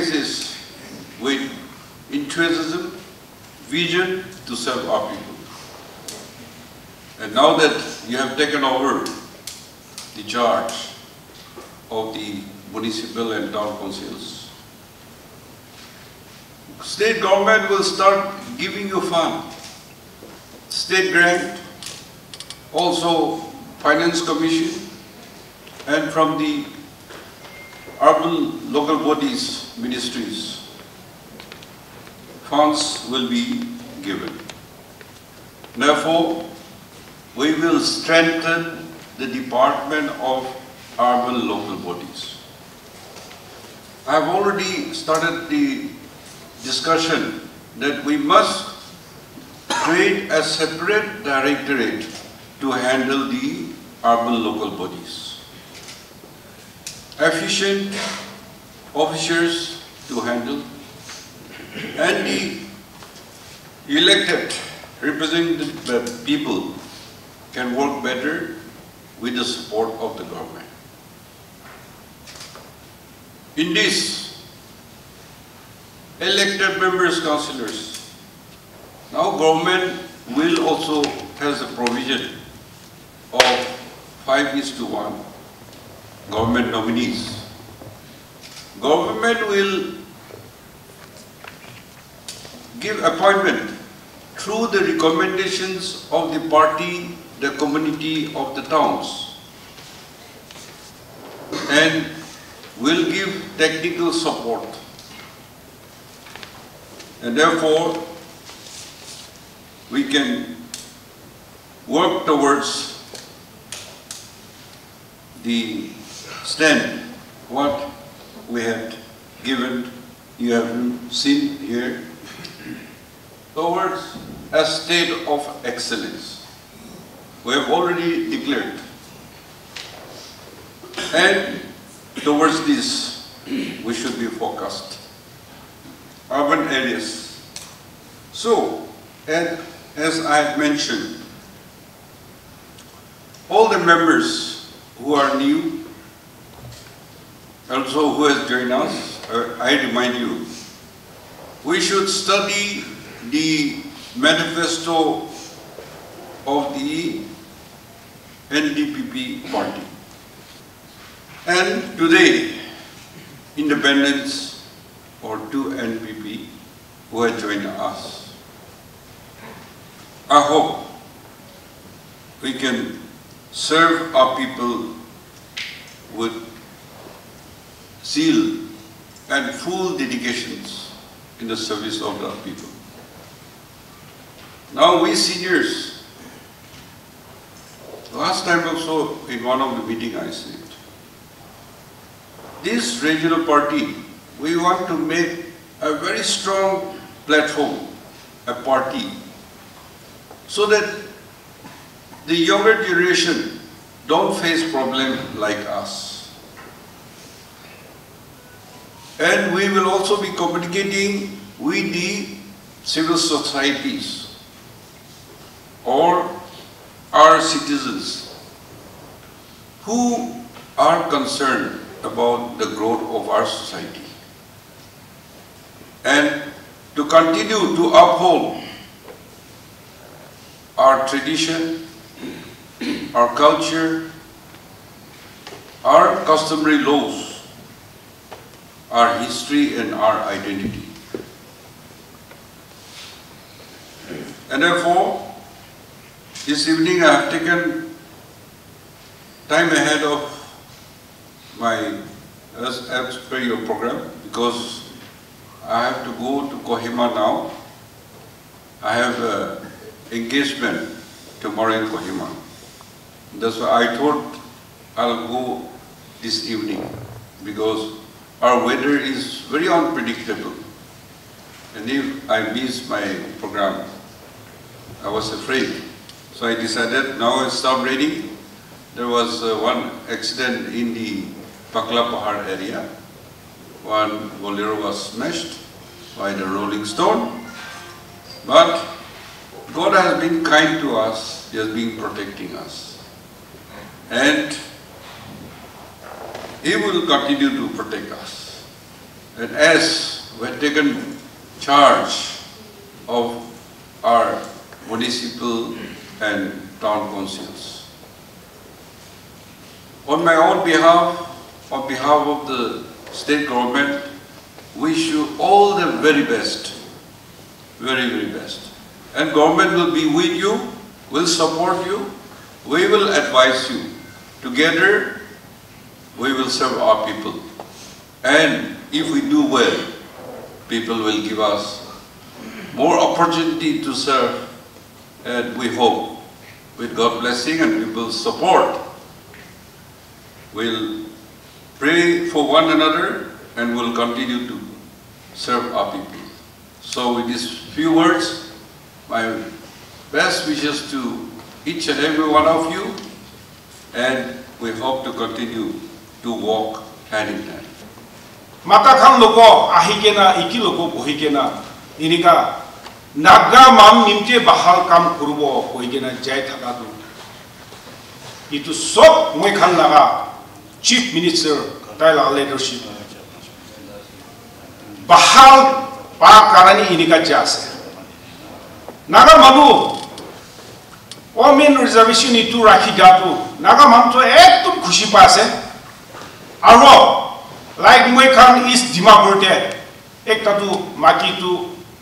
faces with enthusiasm, vision to serve our people. And now that you have taken over the charge of the municipal and town councils, state government will start giving you fund, state grant, also finance commission, and from the urban local bodies, ministries, funds will be given. Therefore, we will strengthen the Department of Urban Local Bodies. I have already started the discussion that we must create a separate directorate to handle the urban local bodies. Efficient officers to handle and the elected representing the people can work better with the support of the government. In this, elected members, councillors, now government will also has a provision of 5 is to 1 government nominees. Government will give appointment through the recommendations of the party, the community of the towns and will give technical support. And therefore, we can work towards the stand what we have given, you have seen here, towards a state of excellence. We have already declared. And towards this, we should be focused. Urban areas. So, and as I have mentioned, all the members who are new, also who has joined us, uh, I remind you, we should study the manifesto of the NDPP party. And today, independence or two NPP who have joined us. I hope we can serve our people with zeal and full dedications in the service of the people. Now we seniors, last time also in one of the meeting I said, this regional party, we want to make a very strong platform, a party, so that the younger generation don't face problem like us. And we will also be communicating with the civil societies or our citizens who are concerned about the growth of our society. And to continue to uphold our tradition, our culture, our customary laws, our history and our identity. And therefore, this evening I have taken time ahead of my, as, per your program, because I have to go to Kohima now. I have an engagement tomorrow in Kohima. That's why I thought I'll go this evening, because our weather is very unpredictable. And if I miss my program, I was afraid. So I decided now it stopped raining. There was uh, one accident in the Pagla Pahar area. One bolero was smashed by the rolling stone. But God has been kind to us. He has been protecting us. And He will continue to protect us. And as we have taken charge of our municipal and town councils. On my own behalf, on behalf of the state government, wish you all the very best, very, very best. And government will be with you, will support you, we will advise you. Together, we will serve our people. And if we do well, people will give us more opportunity to serve. And we hope, with God's blessing and people's support, we'll pray for one another and we'll continue to serve our people. So with these few words, my best wishes to each and every one of you, and we hope to continue to walk hand in hand. mata khan loko ahigena iki loko bohigena inika naga mam nimte bahal kam kurbo hoigena jai thaka du itu sob moi khan laga chief minister tai la leadership bahal pa karani inika jase naga mamu women reservation ইটু রাখি দিয়াটো নাগা মানুহ একদম খুশি পাই আছে আৰু like মই খান ইষ্ট ডিমাপুৰতে একটাটো মাটিটো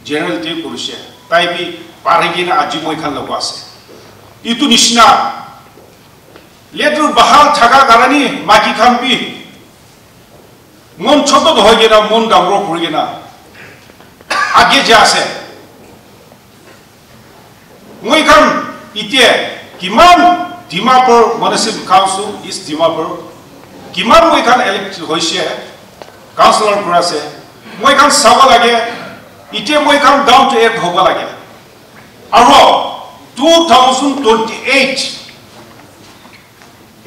জেনেৰেলটি কৰিছে। তাই বি পাৰি কিনে আজি মই খান লগ আছে। ইটো নিচিনা লেটৰ বাহাল থকা কাৰণে মাটি খান বি মন ছোট হৈ কিনা মন ডাঙৰ কৰি কিনা আগে যে আছে। মই খান এতিয়া কিমান Dimapur municipal council east Dimapur কিমান মই খান ইলেক্ট হৈছে কাউন্সিলৰ পৰা আছে মই খান চাব লাগে এতিয়া মই খান ডাউন টু এৰ্থ হ'ব লাগে। আৰু two thousand twenty eight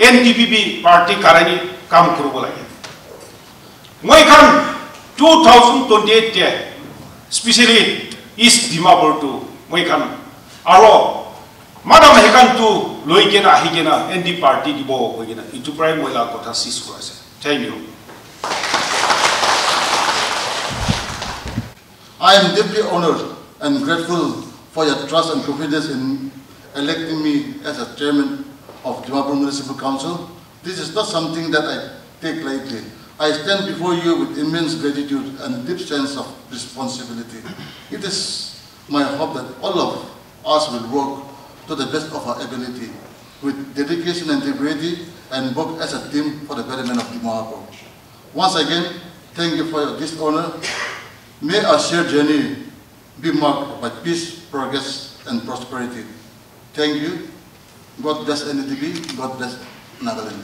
N D P B party কাৰণে কাম কৰিব লাগে। মই খান টু থাউজেণ্ড টুৱেণ্টি এইটতে স্পেচিয়েলি ইষ্ট ডিমাপুৰটো মই খান আৰু madam hekan tu loi kena ahi kena ND party di bawah koi kena itu prai moila kota sis kurase thank you I am deeply honored and grateful for your trust and confidence in electing me as a chairman of Dimapur Municipal Council. This is not something that I take lightly. I stand before you with immense gratitude and deep sense of responsibility. It is my hope that all of us will work to the best of our ability with dedication and integrity and work as a team for the betterment of Dimapur. Once again, thank you for this honor. May our shared journey be marked by peace, progress, and prosperity. Thank you. God bless NDPP. God bless Nagaland.